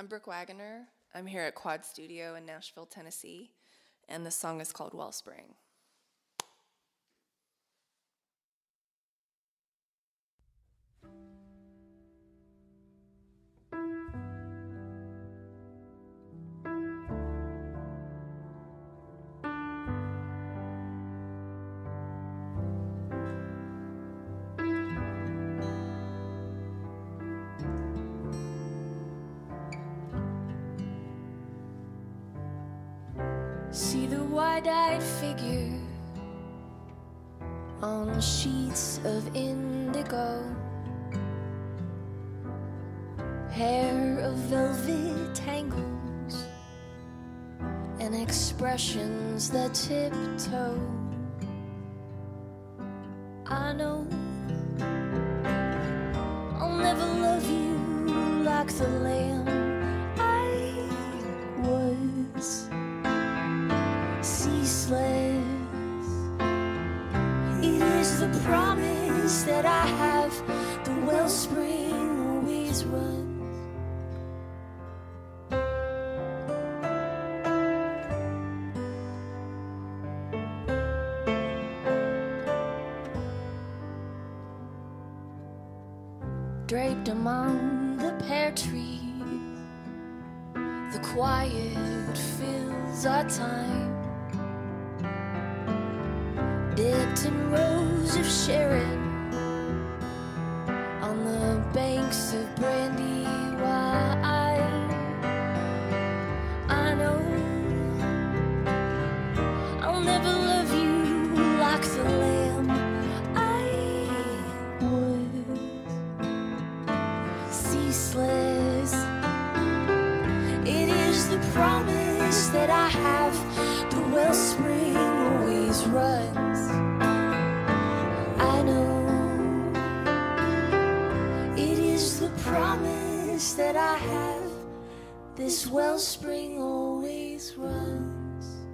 I'm Brooke Waggoner. I'm here at Quad Studio in Nashville, Tennessee, and the song is called Welspryng. See the wide-eyed figure on sheets of indigo. Hair of velvet tangles and expressions that tiptoe. I know I'll never love you like the lamb ceaseless. It is the promise that I have, the wellspring always runs. Draped among the pear trees, the quiet fills our time. In rows of Sharon on the banks of Brandywine. I know I'll never love you like the lamb I was. Ceaseless. It is the promise that I have. The wellspring always runs. Promise that I have. This wellspring always runs.